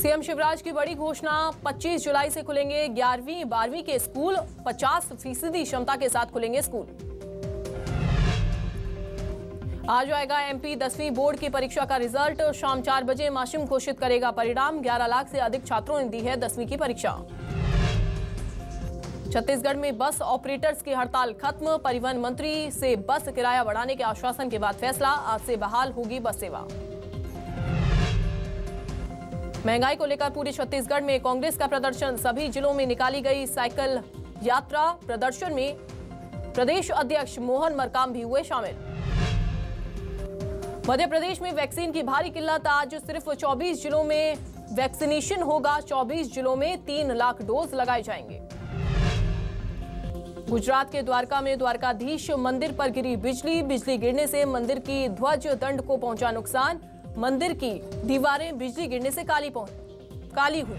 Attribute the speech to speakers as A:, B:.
A: CM Shivraj की बड़ी घोषणा 25 जुलाई से खुलेंगे 11वीं 12वीं के स्कूल 50 फ़ीसदी क्षमता के साथ खुलेंगे स्कूल। आज आएगा एमपी दसवीं बोर्ड की परीक्षा का रिज़ल्ट, शाम चार बजे माशिम घोषित करेगा परिणाम 11 लाख से अधिक छात्रों ने दी है दसवीं की परीक्षा। छत्तीसगढ़ में बस ऑपरेटर्स की हड़ताल खत्म, परिवहन मंत्री से बस किराया बढ़ाने के आश्वासन के बाद फैसला, आज से बहाल होगी बस सेवा। महँगाई को लेकर पूरे छत्तीसगढ़ में कांग्रेस का प्रदर्शन। सभी जिलों में निकाली गई साइकिल यात्रा प्रदर्शन में प्रदेश अध्यक्ष मोहन मरकाम भी हुए शामिल। मध्य प्रदेश में वैक्सीन की भारी किल्लत। आज सिर्फ़ 24 जिलों में वैक्सीनेशन होगा। 24 जिलों में तीन लाख डोज लगाए जाएँगे। गुजरात के द्वारका में द्वारकाधीश मंदिर पर गिरी बिजली। बिजली गिरने से मंदिर की ध्वज दंड को पहुँचा नुकसान। मंदिर की दीवारें बिजली गिरने से काली पहुँच काली हुई।